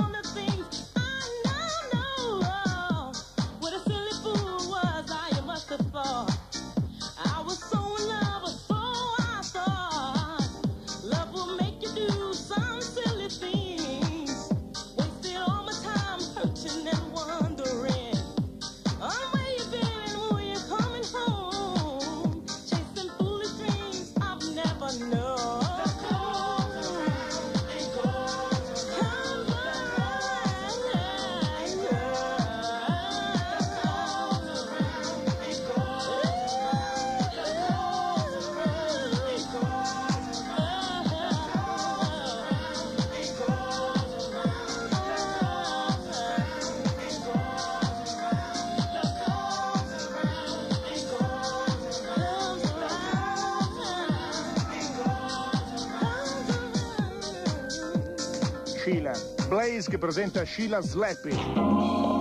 on the Blaze che presenta Sheila Slappy.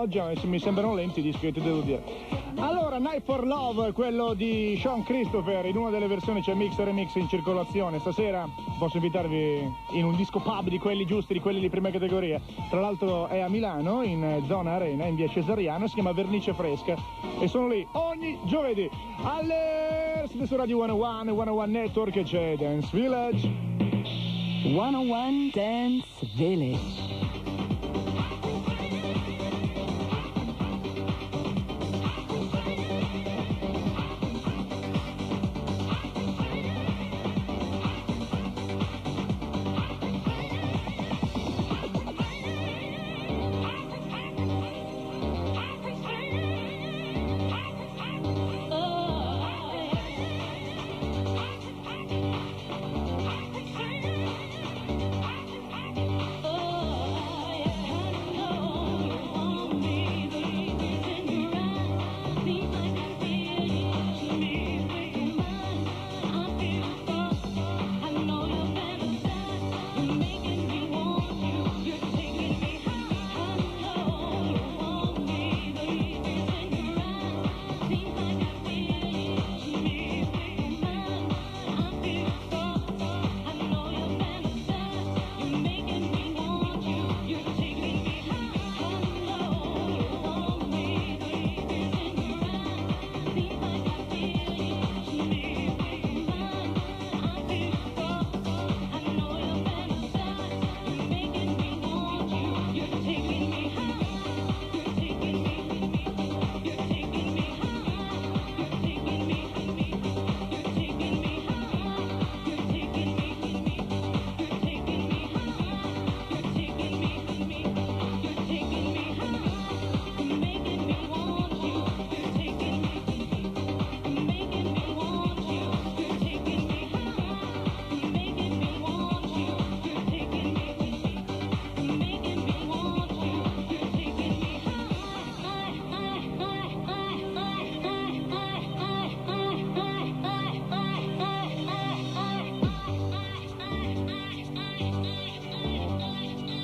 Oggi mi sembrano lenti gli iscritti, devo dire. Allora, Night for Love, quello di Sean Christopher, in una delle versioni c'è mix e remix in circolazione. Stasera posso invitarvi in un disco pub di quelli giusti, di quelli di prima categoria. Tra l'altro è a Milano, in zona arena, in via Cesariano, si chiama Vernice Fresca e sono lì ogni giovedì. Alle... Siete su Radio 101, 101 Network c'è Dance Village. 101 Dance Village.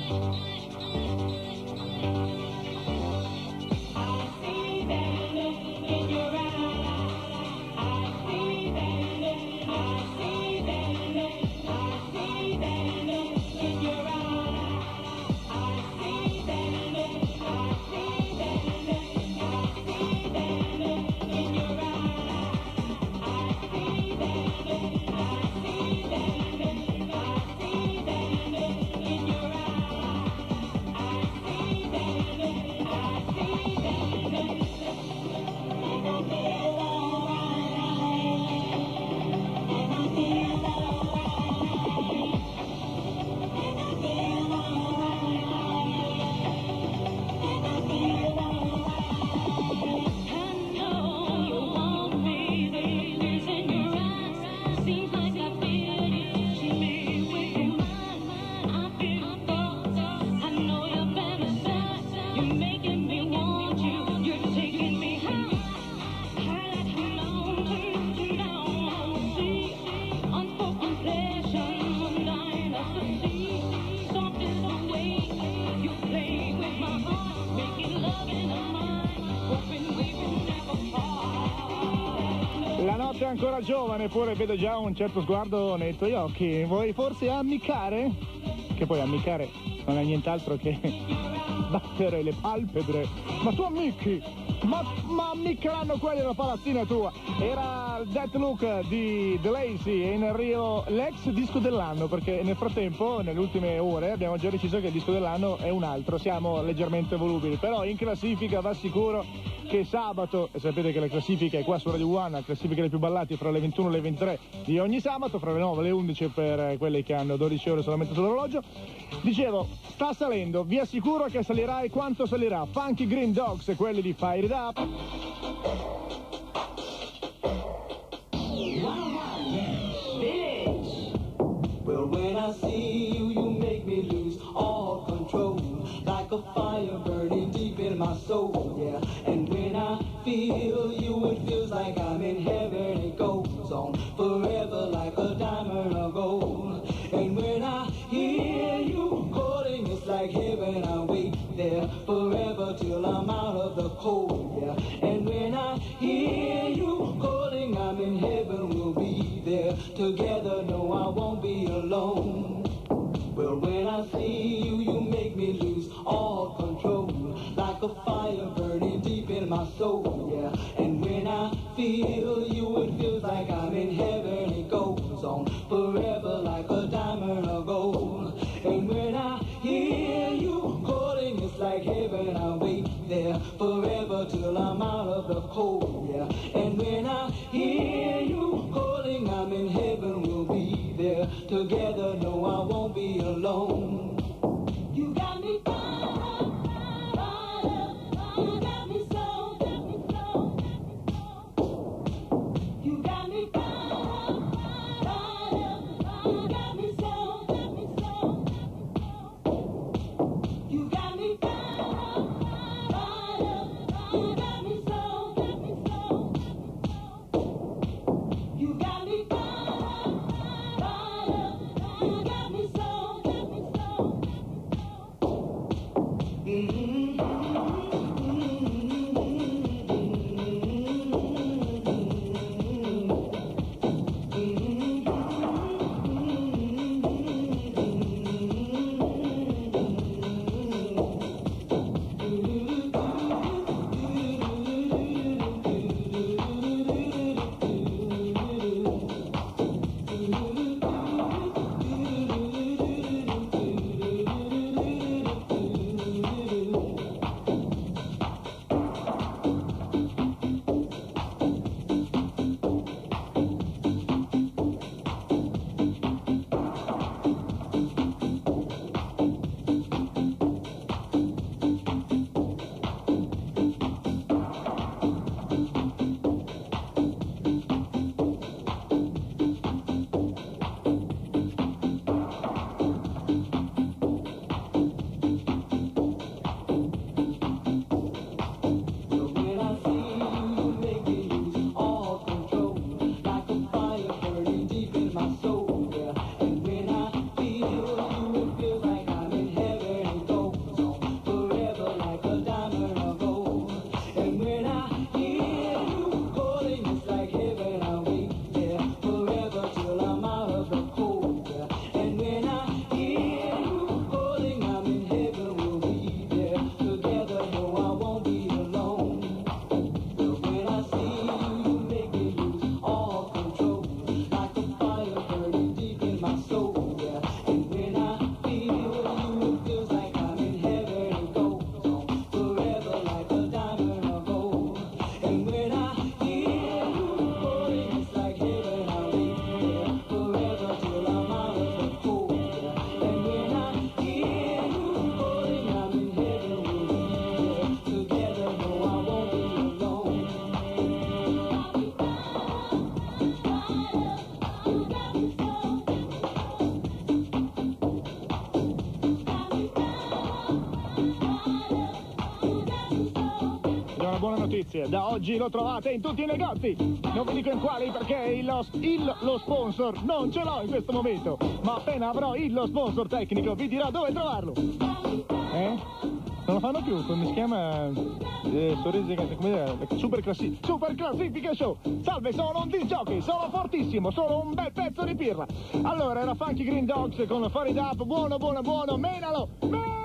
Thank you. Ancora giovane, eppure vedo già un certo sguardo nei tuoi occhi. Vuoi forse ammiccare? Che poi ammiccare non è nient'altro che battere le palpebre. Ma tu ammicchi! Ma, ma ammiccheranno quelli della palazzina tua! Era il Death Look di The Lazy e in Rio l'ex disco dell'anno, perché nel frattempo, nelle ultime ore, abbiamo già deciso che il disco dell'anno è un altro. Siamo leggermente volubili, però in classifica va sicuro che sabato, e sapete che la classifica è qua su Radio One, la classifica dei più ballati fra le 21 e le 23 di ogni sabato, fra le 9 e le 11 per quelli che hanno 12 ore solamente sull'orologio. Dicevo, sta salendo, vi assicuro che salirà e quanto salirà. Funky Green Dogs e quelli di Fire It Up. My soul, yeah. And when I feel you, it feels like I'm in heaven. It goes on forever like a diamond of gold. Like heaven. I wait there forever till I'm out of the cold, yeah. And when I hear you calling, I'm in heaven, we'll be there together. No, I won't be alone. Well, when I see you, you make me lose all control. Like a fire burning deep in my soul, yeah. And when I feel you, it feels like I'm in heaven. It goes on forever like a diamond of gold. There forever till I'm out of the cold, yeah. And when I hear you calling, I'm in heaven. We'll be there together. No, I won't be alone. Notizia, da oggi lo trovate in tutti i negozi. Non vi dico in quali perché il, il- lo sponsor non ce l'ho in questo momento. Ma appena avrò il lo sponsor tecnico vi dirò dove trovarlo. Eh? Non lo fanno più, come si chiama? Eh, sorrisi, come dire? Super, classi- super classifica show. Salve, sono un disc sono fortissimo, sono un bel pezzo di pirla. Allora, era Funky Green Dogs con Farid Up, buono, buono, buono, menalo, menalo!